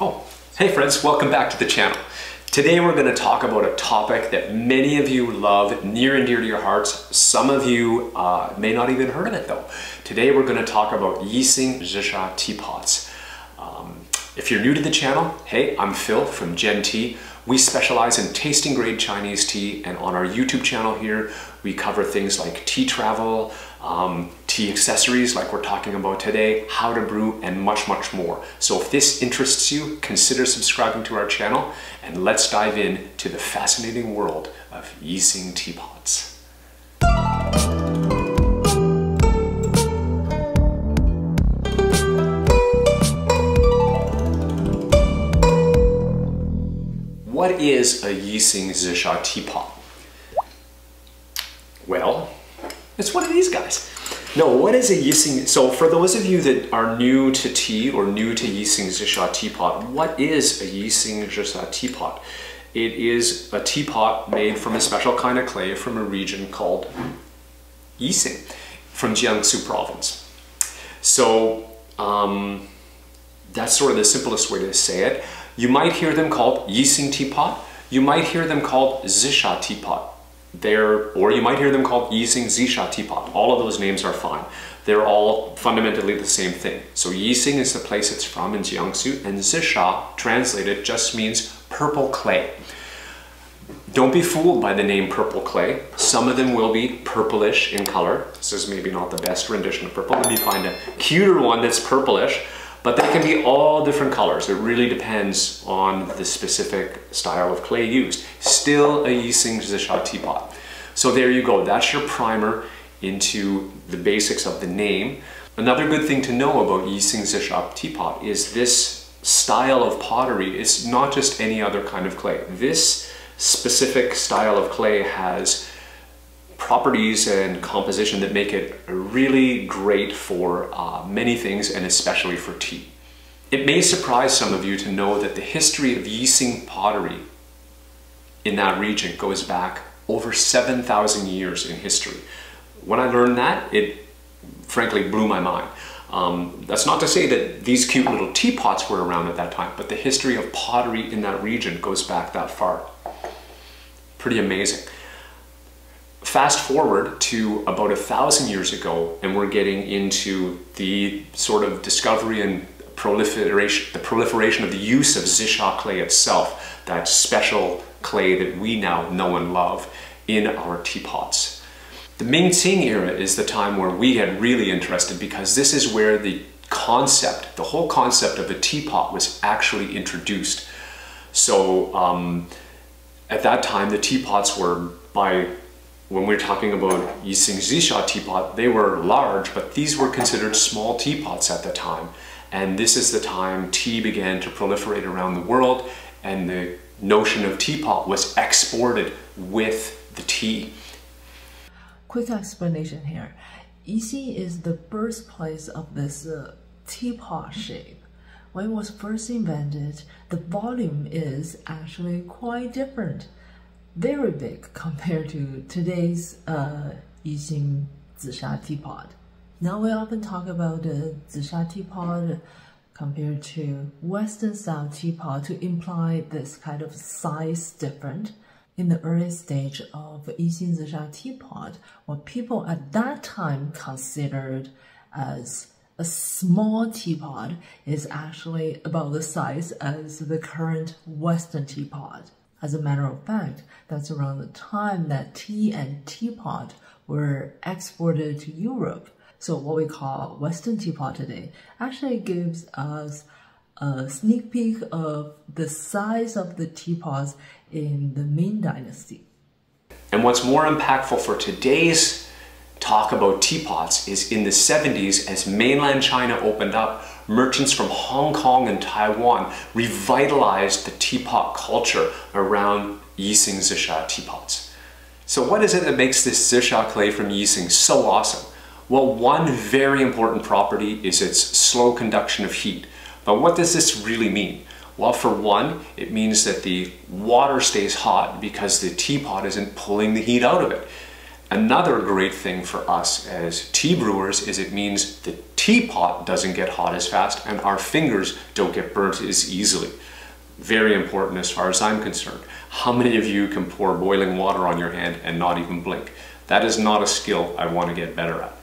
Oh, hey friends, welcome back to the channel. Today we're going to talk about a topic that many of you love, near and dear to your hearts. Some of you uh, may not even heard of it though. Today we're going to talk about Yixing Zisha teapots. Um, if you're new to the channel, hey, I'm Phil from Zhen Tea. We specialize in tasting grade Chinese tea and on our YouTube channel here, we cover things like tea travel, um, tea accessories like we're talking about today, how to brew, and much, much more. So if this interests you, consider subscribing to our channel and let's dive in to the fascinating world of Yixing teapots. What is a Yixing Zisha teapot? Well, it's one of these guys. No, what is a Yixing? So for those of you that are new to tea or new to Yixing Zisha teapot, what is a Yixing Zisha teapot? It is a teapot made from a special kind of clay from a region called Yixing from Jiangsu province. So um, that's sort of the simplest way to say it. You might hear them called Yixing teapot. You might hear them called Zisha teapot. They're, or you might hear them called Yixing Zisha teapot. All of those names are fine. They're all fundamentally the same thing. So Yixing is the place it's from in Jiangsu, and Zisha, translated, just means purple clay. Don't be fooled by the name purple clay. Some of them will be purplish in color. This is maybe not the best rendition of purple. Let me find a cuter one that's purplish. But they can be all different colors. It really depends on the specific style of clay used. Still a Yixing Zisha teapot. So there you go. That's your primer into the basics of the name. Another good thing to know about Yixing Zisha teapot is this style of pottery is not just any other kind of clay. This specific style of clay has properties and composition that make it really great for uh, many things and especially for tea. It may surprise some of you to know that the history of Yixing pottery in that region goes back over 7,000 years in history. When I learned that, it frankly blew my mind. Um, that's not to say that these cute little teapots were around at that time, but the history of pottery in that region goes back that far. Pretty amazing. Fast forward to about a thousand years ago, and we're getting into the sort of discovery and proliferation, the proliferation of the use of Zisha clay itself, that special clay that we now know and love in our teapots. The Ming-Qing era is the time where we get really interested because this is where the concept, the whole concept of a teapot was actually introduced. So um, at that time, the teapots were by when we're talking about Yixing Zisha teapot, they were large, but these were considered small teapots at the time. And this is the time tea began to proliferate around the world and the notion of teapot was exported with the tea. Quick explanation here. Yixing is the birthplace of this uh, teapot shape. When it was first invented, the volume is actually quite different very big compared to today's uh, Yixing Zisha teapot. Now we often talk about the Zisha teapot compared to Western style teapot to imply this kind of size difference. In the early stage of Yixing Zisha teapot, what people at that time considered as a small teapot is actually about the size as the current Western teapot. As a matter of fact, that's around the time that tea and teapot were exported to Europe. So what we call Western teapot today actually gives us a sneak peek of the size of the teapots in the Ming Dynasty. And what's more impactful for today's talk about teapots is in the 70s as mainland China opened up, merchants from Hong Kong and Taiwan revitalized the teapot culture around Yixing Zisha teapots. So what is it that makes this Zisha clay from Yixing so awesome? Well, one very important property is its slow conduction of heat. But what does this really mean? Well, for one, it means that the water stays hot because the teapot isn't pulling the heat out of it. Another great thing for us as tea brewers is it means the teapot doesn't get hot as fast and our fingers don't get burnt as easily. Very important as far as I'm concerned. How many of you can pour boiling water on your hand and not even blink? That is not a skill I want to get better at.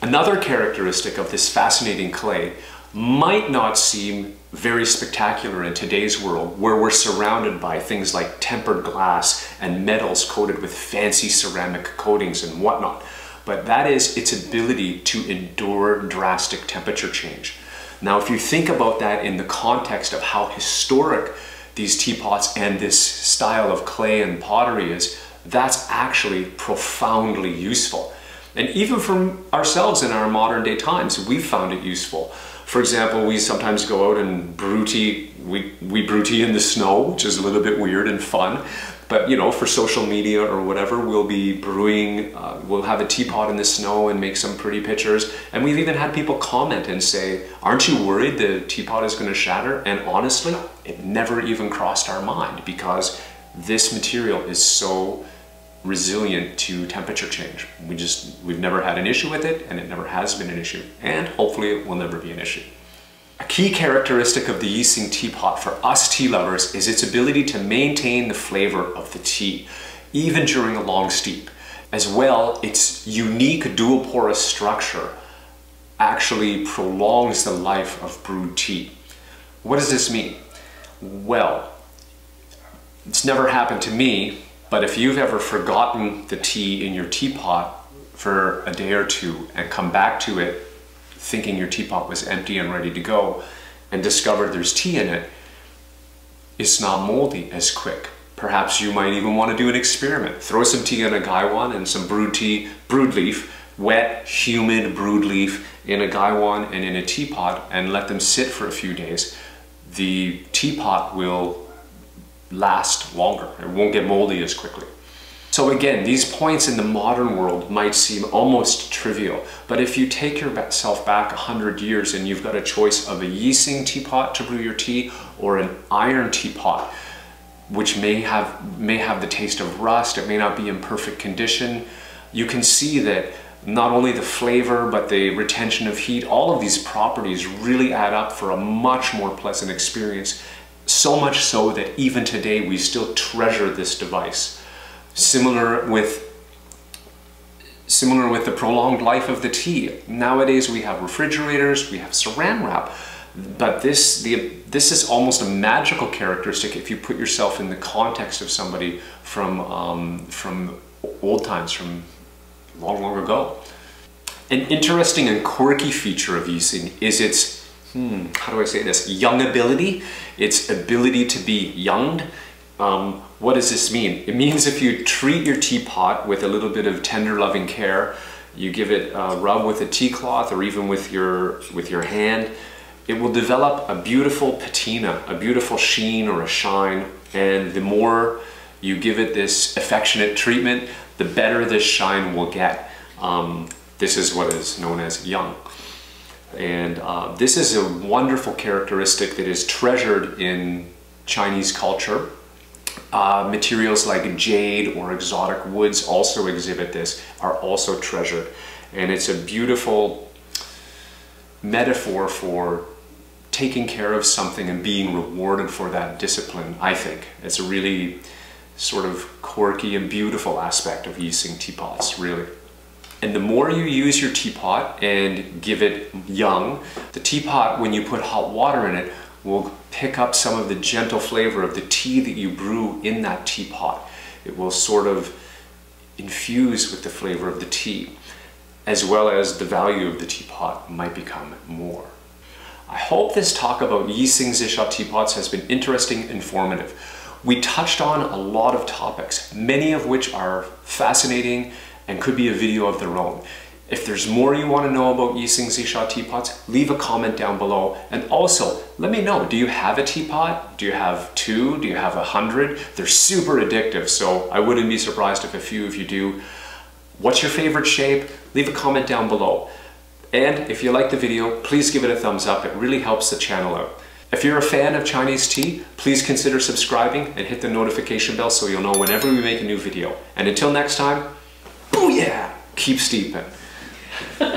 Another characteristic of this fascinating clay might not seem very spectacular in today's world where we're surrounded by things like tempered glass and metals coated with fancy ceramic coatings and whatnot. But that is its ability to endure drastic temperature change. Now, if you think about that in the context of how historic these teapots and this style of clay and pottery is, that's actually profoundly useful. And even for ourselves in our modern day times, we've found it useful. For example, we sometimes go out and brew tea, we, we brew tea in the snow, which is a little bit weird and fun. But you know, for social media or whatever, we'll be brewing, uh, we'll have a teapot in the snow and make some pretty pictures. And we've even had people comment and say, aren't you worried the teapot is gonna shatter? And honestly, it never even crossed our mind because this material is so resilient to temperature change. We just, we've never had an issue with it and it never has been an issue. And hopefully it will never be an issue. A key characteristic of the Yixing teapot for us tea lovers is its ability to maintain the flavor of the tea, even during a long steep. As well, its unique dual porous structure actually prolongs the life of brewed tea. What does this mean? Well, it's never happened to me, but if you've ever forgotten the tea in your teapot for a day or two and come back to it thinking your teapot was empty and ready to go and discovered there's tea in it, it's not moldy as quick. Perhaps you might even want to do an experiment. Throw some tea in a gaiwan and some brewed tea, brewed leaf, wet, humid brewed leaf in a gaiwan and in a teapot and let them sit for a few days. The teapot will last longer. It won't get moldy as quickly. So again, these points in the modern world might seem almost trivial, but if you take yourself back 100 years and you've got a choice of a Yixing teapot to brew your tea or an iron teapot, which may have, may have the taste of rust, it may not be in perfect condition, you can see that not only the flavor, but the retention of heat, all of these properties really add up for a much more pleasant experience so much so that even today we still treasure this device. Similar with similar with the prolonged life of the tea. Nowadays we have refrigerators, we have saran wrap, but this the this is almost a magical characteristic if you put yourself in the context of somebody from um, from old times, from long long ago. An interesting and quirky feature of Yixing is its hmm, how do I say this? Young ability, its ability to be younged. Um, what does this mean? It means if you treat your teapot with a little bit of tender loving care, you give it a rub with a tea cloth or even with your, with your hand, it will develop a beautiful patina, a beautiful sheen or a shine. And the more you give it this affectionate treatment, the better this shine will get. Um, this is what is known as young. And uh, this is a wonderful characteristic that is treasured in Chinese culture. Uh, materials like jade or exotic woods also exhibit this, are also treasured. And it's a beautiful metaphor for taking care of something and being rewarded for that discipline, I think. It's a really sort of quirky and beautiful aspect of Yixing teapots, really. And the more you use your teapot and give it young, the teapot, when you put hot water in it, will pick up some of the gentle flavor of the tea that you brew in that teapot. It will sort of infuse with the flavor of the tea, as well as the value of the teapot might become more. I hope this talk about Yixing Zisha teapots has been interesting, informative. We touched on a lot of topics, many of which are fascinating and could be a video of their own. If there's more you want to know about Yixing Zisha teapots, leave a comment down below. And also, let me know, do you have a teapot? Do you have two? Do you have a hundred? They're super addictive, so I wouldn't be surprised if a few of you do. What's your favorite shape? Leave a comment down below. And if you like the video, please give it a thumbs up. It really helps the channel out. If you're a fan of Chinese tea, please consider subscribing and hit the notification bell so you'll know whenever we make a new video. And until next time, Booyah! yeah, keep steeping.